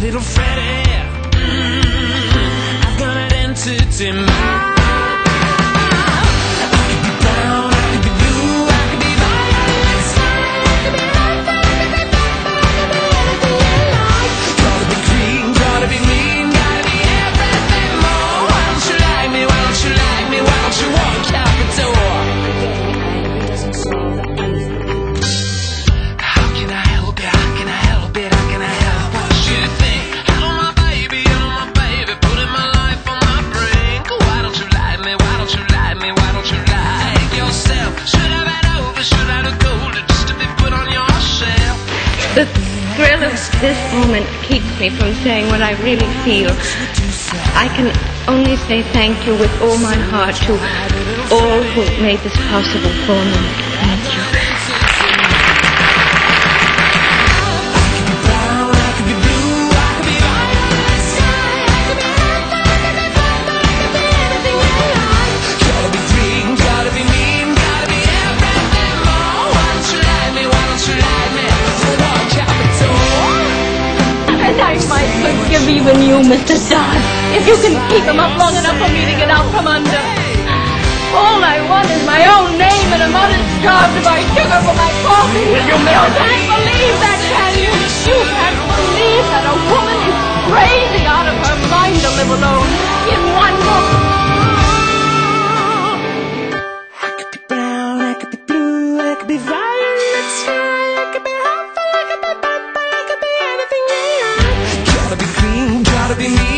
little Freddie. Mm, I've got an entity mind. The thrill of this moment keeps me from saying what I really feel. I can only say thank you with all my heart to all who made this possible for me. Thank you. I might forgive even you, Mr. Dodd, if you can keep him up long enough for me to get out from under. All I want is my own name and a modest job to buy sugar for my coffee. You can't believe that, can you? You can't believe that a woman is crazy out of her mind to live alone in one room. I could be brown, I could be blue, I could be violent. gotta be me.